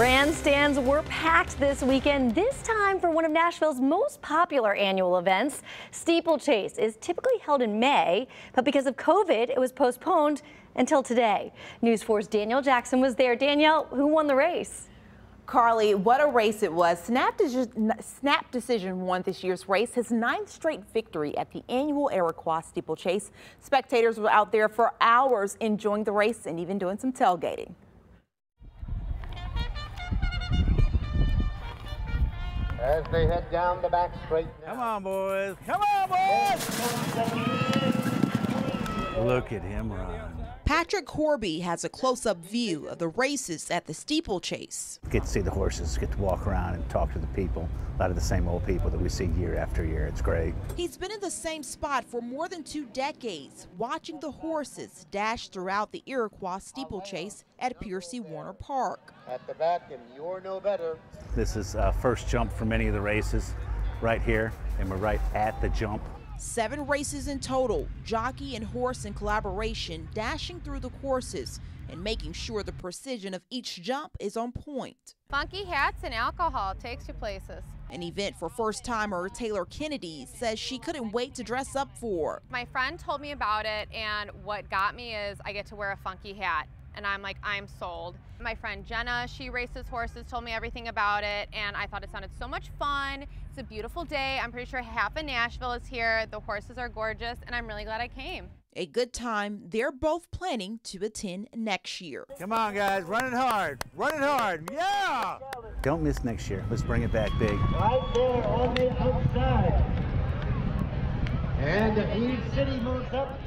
Grandstands were packed this weekend, this time for one of Nashville's most popular annual events. Steeplechase is typically held in May, but because of COVID, it was postponed until today. News 4's Danielle Jackson was there. Danielle, who won the race? Carly, what a race it was. Snap, Deci Snap Decision won this year's race, his ninth straight victory at the annual Iroquois Steeplechase. Spectators were out there for hours enjoying the race and even doing some tailgating. As they head down the back straight. Now. Come on, boys. Come on, boys. Look at him run. Patrick Corby has a close-up view of the races at the steeplechase. Get to see the horses, get to walk around and talk to the people. A lot of the same old people that we see year after year. It's great. He's been in the same spot for more than two decades, watching the horses dash throughout the Iroquois steeplechase at Percy Warner Park. At the back, and you're no better. This is uh, first jump for many of the races right here, and we're right at the jump. Seven races in total, jockey and horse in collaboration, dashing through the courses and making sure the precision of each jump is on point. Funky hats and alcohol takes you places. An event for first timer Taylor Kennedy says she couldn't wait to dress up for. My friend told me about it, and what got me is I get to wear a funky hat and I'm like, I'm sold. My friend Jenna, she races horses, told me everything about it, and I thought it sounded so much fun. It's a beautiful day. I'm pretty sure half of Nashville is here. The horses are gorgeous, and I'm really glad I came. A good time. They're both planning to attend next year. Come on, guys, running hard, running hard, yeah! Don't miss next year. Let's bring it back big. Right there on the outside. And the Eve City moves up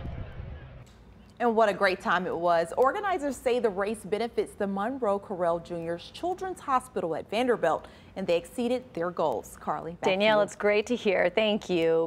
and what a great time it was. Organizers say the race benefits the Monroe Carell Jr.'s Children's Hospital at Vanderbilt, and they exceeded their goals. Carly, Danielle, it's great to hear. Thank you.